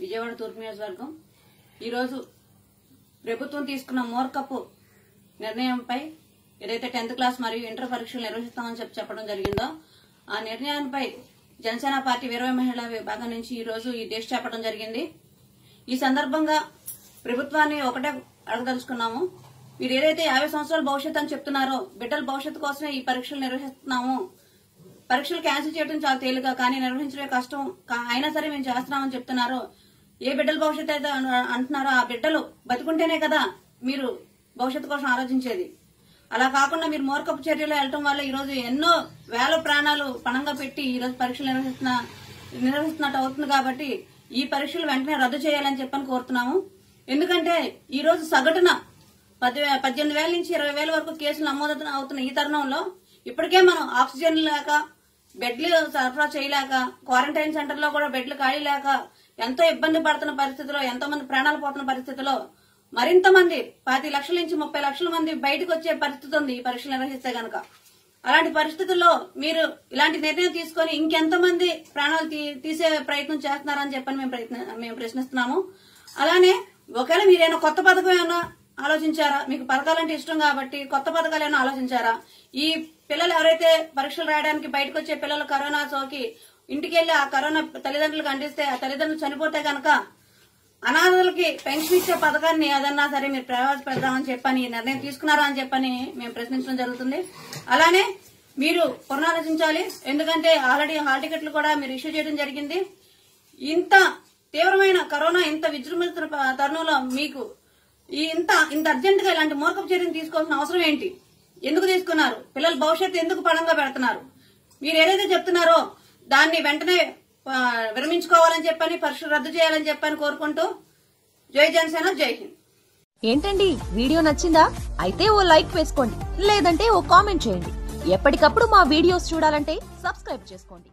విజయవాడ తూర్పు నియోజకవర్గం. ఈరోజు ప్రభుత్వం తీసుకున్న మోర్కపు నిర్ణయంపై ఏదైతే టెన్త్ క్లాస్ మరియు ఇంటర్ పరీక్షలు నిర్వహిస్తామని చెప్పి చెప్పడం జరిగిందో ఆ నిర్ణయానికి జనసేన పార్టీ ఇరవై మహిళా విభాగం నుంచి ఈ రోజు ఈ దీక్ష చెప్పడం జరిగింది. ఈ సందర్భంగా ప్రభుత్వాన్ని ఒకటే అడగదలుచుకున్నాము. మీరు ఏదైతే యాభై సంవత్సరాల భవిష్యత్తు అని చెప్తున్నారో బిడ్డల భవిష్యత్తు కోసమే ఈ పరీక్షలు నిర్వహిస్తున్నాము. పరీక్షలు క్యాన్సిల్ చేయడం చాలా తేలిక కానీ నిర్వహించడమే కష్టం. అయినా సరే మేము చేస్తున్నామని చెప్తున్నారు. ఏ బిడ్డల భవిష్యత్తు అయితే అంటున్నారో ఆ బిడ్డలు బతుకుంటేనే కదా మీరు భవిష్యత్తు కోసం ఆలోచించేది. అలా కాకుండా మీరు మోర్కపు చర్యలు వెళ్ళటం వల్ల ఈరోజు ఎన్నో వేల ప్రాణాలు పణంగా పెట్టి ఈరోజు పరీక్షలు నిర్వహిస్తున్న నిర్వహిస్తున్నట్టు అవుతుంది కాబట్టి ఈ పరీక్షలు వెంటనే రద్దు చేయాలని చెప్పని కోరుతున్నాము. ఎందుకంటే ఈరోజు సగటున పది పద్దెనిమిది వేల నుంచి ఇరవై వేల వరకు కేసులు నమోదు అవుతున్న ఈ తరుణంలో ఇప్పటికే మనం ఆక్సిజన్ లేక బెడ్లు సరఫరా చేయలేక క్వారంటైన్ సెంటర్లో కూడా బెడ్లు ఖాళీ లేక ఎంతో ఇబ్బంది పడుతున్న పరిస్థితిలో ఎంతో మంది ప్రాణాలు పోతున్న పరిస్థితిలో మరింత మంది పది లక్షల నుంచి ముప్పై లక్షల మంది బయటకు వచ్చే పరిస్థితి ఉంది ఈ పరీక్షలు నిర్వహిస్తే గనక. అలాంటి పరిస్థితుల్లో మీరు ఇలాంటి నిర్ణయం తీసుకొని ఇంకెంతమంది ప్రాణాలు తీ- తీసే ప్రయత్నం చేస్తున్నారని చెప్పని మేము ప్రయత్న మేము ప్రశ్నిస్తున్నాము. అలానే ఒకవేళ మీరేమైనా కొత్త పథకం ఏమైనా ఆలోచించారా? మీకు పథకాలంటే ఇష్టం కాబట్టి కొత్త పథకాలు ఏమైనా ఆలోచించారా? ఈ పిల్లలు ఎవరైతే పరీక్షలు రాయడానికి బయటకు వచ్చే పిల్లలు కరోనా సోకి ఇంటికి వెళ్ళి ఆ కరోనా తల్లిదండ్రులకు అందిస్తే ఆ తల్లిదండ్రులు చనిపోతే గనక అనాథులకి పెన్షన్ ఇచ్చే పథకాన్ని ఏదన్నా సరే మీరు ప్రవేశపెడదామని చెప్పని ఈ నిర్ణయం తీసుకున్నారా అని చెప్పని మేము ప్రశ్నించడం జరుగుతుంది. అలానే మీరు పునరాలోచించాలి. ఎందుకంటే ఆల్రెడీ హాల్ టికెట్లు కూడా మీరు ఇష్యూ చేయడం జరిగింది. ఇంత తీవ్రమైన కరోనా ఇంత విజృంభిస్తున్న తరుణంలో మీకు ఈ ఇంత ఇంత అర్జెంట్గా ఇలాంటి మూర్ఖపు చర్యను తీసుకోవాల్సిన అవసరం ఏంటి? ఎందుకు తీసుకున్నారు? పిల్లల భవిష్యత్తు ఎందుకు పణంగా పెడుతున్నారు? మీరు ఏదైతే చెప్తున్నారో దాన్ని వెంటనే విరమించుకోవాలని చెప్పని పరీక్షలు రద్దు చేయాలని చెప్పని కోరుకుంటూ జై జనసేన జై హింద్. ఏంటండి? వీడియో నచ్చిందా? అయితే ఓ లైక్ వేసుకోండి. లేదంటే ఓ కామెంట్ చేయండి. ఎప్పటికప్పుడు మా వీడియోస్ చూడాలంటే సబ్స్క్రైబ్ చేసుకోండి.